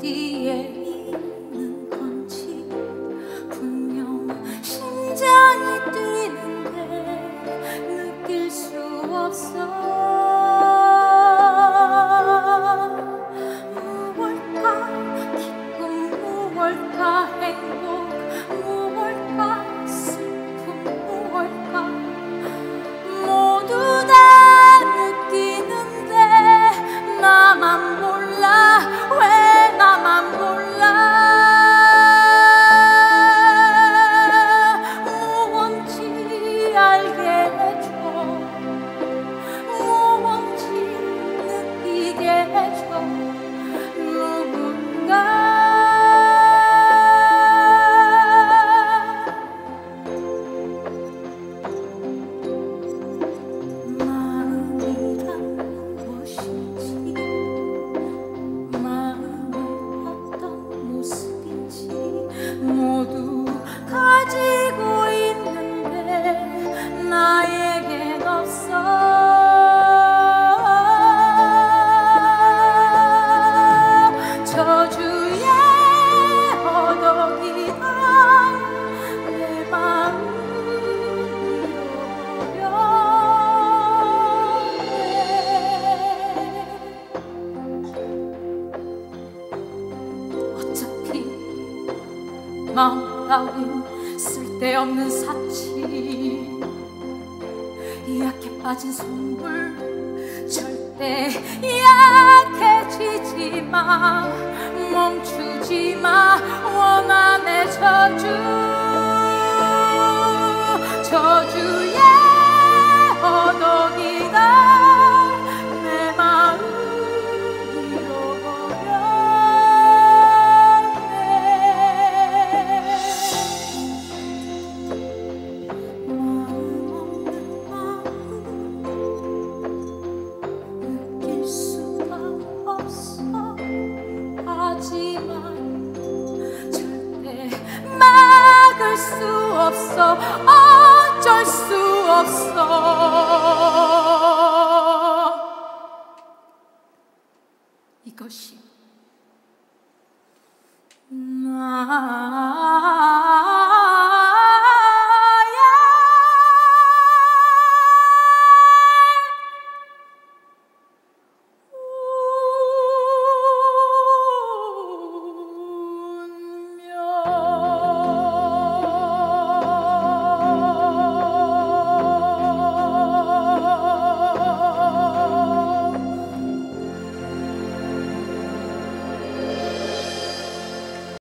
ti. 마음 따윈 쓸데없는 사치. 약해 빠진 손물 절대 약해지지 마. 멈추지 마. 원한 막을 수 없어 어쩔 수 없어. 이것이 나